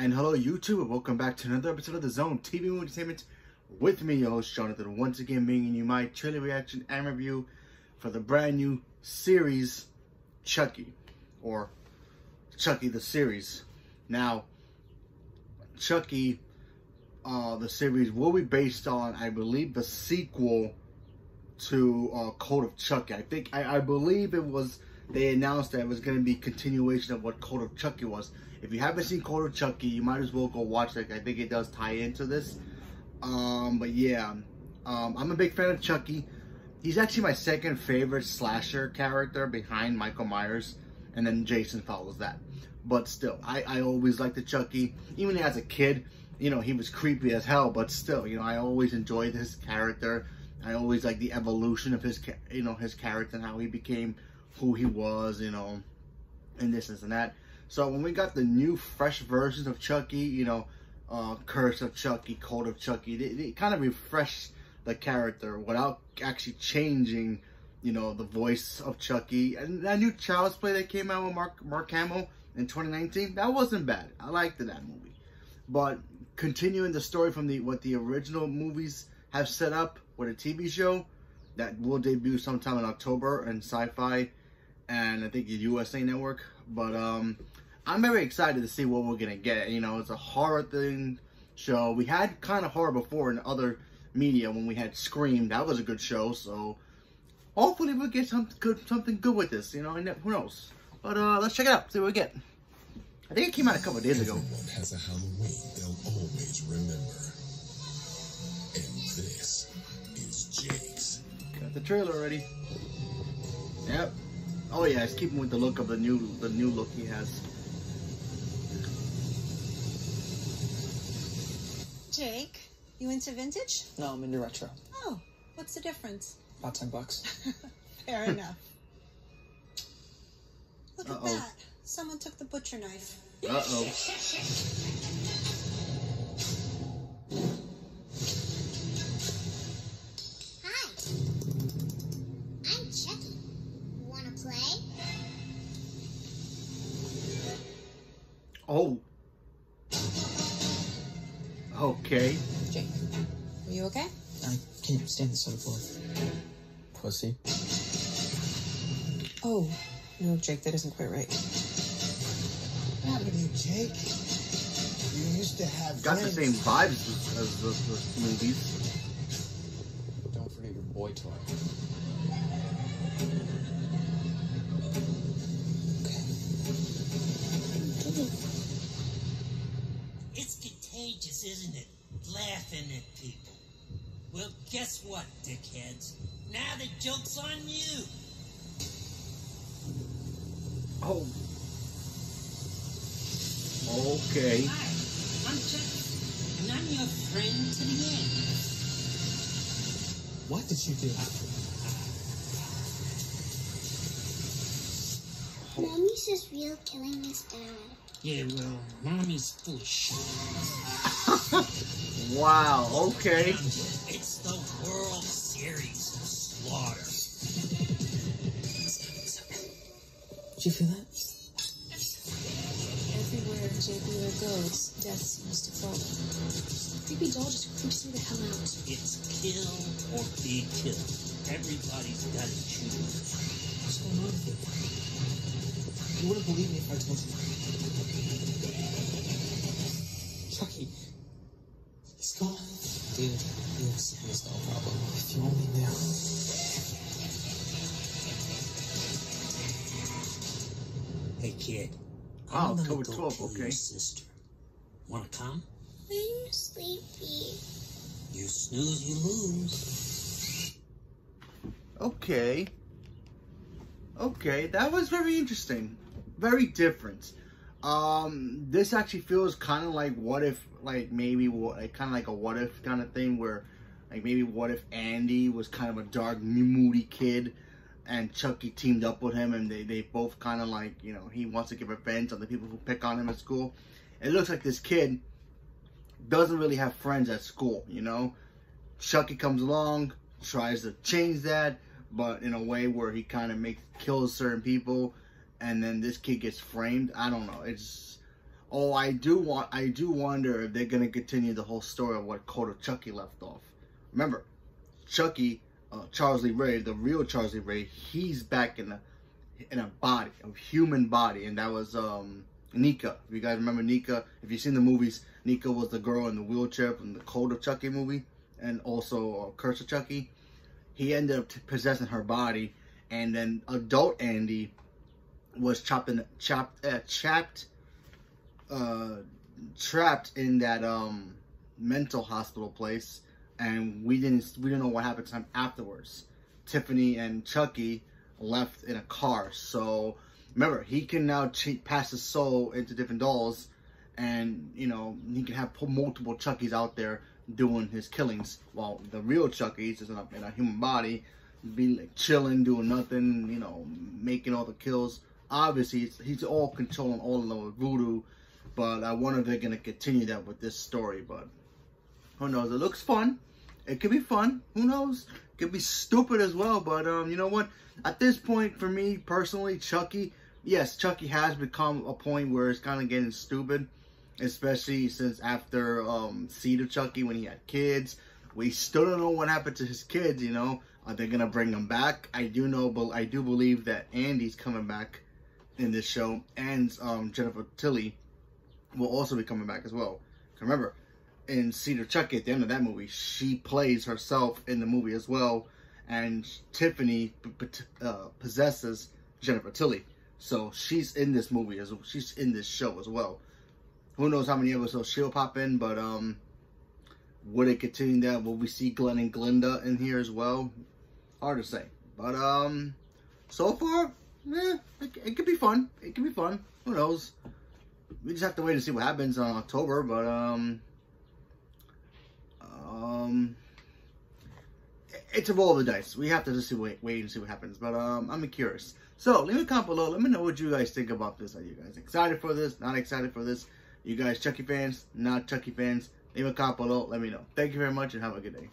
And hello YouTube, and welcome back to another episode of The Zone TV Movie Entertainment with me, your host Jonathan, once again bringing you my trailer reaction and review for the brand new series, Chucky, or Chucky the series. Now, Chucky, uh, the series will be based on, I believe, the sequel to uh, Cult of Chucky. I think, I, I believe it was, they announced that it was going to be continuation of what Cult of Chucky was. If you haven't seen Cult of Chucky, you might as well go watch it. I think it does tie into this. Um, but yeah, um, I'm a big fan of Chucky. He's actually my second favorite slasher character behind Michael Myers, and then Jason follows that. But still, I, I always liked the Chucky. Even as a kid, you know, he was creepy as hell, but still, you know, I always enjoyed his character. I always like the evolution of his, you know, his character and how he became who he was, you know, and this and that. So when we got the new fresh versions of Chucky, you know, uh, Curse of Chucky, Cult of Chucky, they, they kind of refreshed the character without actually changing, you know, the voice of Chucky. And that new Child's Play that came out with Mark, Mark Hamill in 2019, that wasn't bad. I liked that movie. But continuing the story from the what the original movies have set up with a TV show that will debut sometime in October in Syfy and I think the USA Network. But um, I'm very excited to see what we're gonna get. You know, it's a horror thing show. We had kind of horror before in other media when we had Scream. That was a good show. So hopefully we'll get something good, something good with this. You know, and who knows? But uh, let's check it out. See what we get. I think it came out a couple days ago. Everyone has a Halloween they'll always remember. And this is Jake's. Got the trailer already. Yep. Oh yeah, it's keeping with the look of the new the new look he has. Jake, you into vintage? No, I'm into retro. Oh, what's the difference? About 10 bucks. Fair enough. Look Uh-oh. at that. Someone took the butcher knife. Uh-oh. Hi. Oh. Okay. Jake, are you okay? I can't stand this other floor. Pussy. Oh, no, Jake, that isn't quite right. What happened to you, Jake? You used to have Got the same vibes as, as the, the movies. Don't forget your boy toy. Contagious, isn't it? Laughing at people. Well, guess what, dickheads? Now the joke's on you. Oh. Okay. Hi, I'm Chucky, and I'm your friend to the end. What did you do? Mommy says real killing is bad. Yeah, well, mommy's full of shit. Wow. Okay. It's the World Series of Slaughter. Did you feel that? Everywhere Jake goes, death seems to follow. Creepy doll just creeps me the hell out. It's kill or be killed. Everybody's got to choose. What's going on with you? You wouldn't believe me if I told you. You have a serious dog problem. If you only knew. Hey, kid. Wow, I'm gonna October go 12th, okay. your sister. Wanna come? I'm sleepy. You snooze, you lose. Okay. Okay, that was very interesting. Very different. Um, this actually feels kind of like what if, like maybe what, like kind of like a what if kind of thing where, like maybe what if Andy was kind of a dark, moody kid, and Chucky teamed up with him, and they they both kind of like you know he wants to get revenge on the people who pick on him at school. It looks like this kid doesn't really have friends at school, you know. Chucky comes along, tries to change that, but in a way where he kind of makes kills certain people, and then this kid gets framed. I don't know. It's Oh, I do want. I do wonder if they're gonna continue the whole story of what Cult of Chucky left off. Remember, Chucky, uh, Charles Lee Ray, the real Charles Lee Ray, he's back in a in a body, a human body, and that was um Nica. If you guys remember Nica, if you've seen the movies, Nica was the girl in the wheelchair from the Cult of Chucky movie, and also uh, Curse of Chucky. He ended up possessing her body, and then adult Andy was chopped chopped, uh, chapped, uh, trapped in that um mental hospital place, and we didn't we didn't know what happened to afterwards. Tiffany and Chucky left in a car, so remember he can now pass his soul into different dolls, and you know he can have multiple Chuckies out there doing his killings, while the real Chucky is in a, in a human body, be like chilling, doing nothing, you know, making all the kills. Obviously, he's, he's all controlling all of the voodoo, but I wonder if they're gonna continue that with this story. But who knows? It looks fun. It could be fun. Who knows? Could be stupid as well. But um, you know what? At this point, for me personally, Chucky, yes, Chucky has become a point where it's kind of getting stupid especially since after um, Seed of Chucky when he had kids. We still don't know what happened to his kids, you know. Are they gonna bring them back? I do know, but I do believe that Andy's coming back in this show, and um, Jennifer Tilly will also be coming back as well. Remember, in Seed of Chucky at the end of that movie, she plays herself in the movie as well, and Tiffany uh, possesses Jennifer Tilly, so she's in this movie as well. she's in this show as well who knows how many episodes she'll pop in, but um, would it continue that? Will we see Glenn and Glinda in here as well? Hard to say. But um, so far, eh, it, it could be fun. It could be fun. Who knows? We just have to wait and see what happens on October, but um, it's a roll of the dice. We have to just see, wait, wait and see what happens. But um, I'm curious. So leave a comment below. Let me know what you guys think about this. Are you guys excited for this? Not excited for this? You guys Chucky fans, not Chucky fans, leave a comment below. Let me know. Thank you very much and have a good day.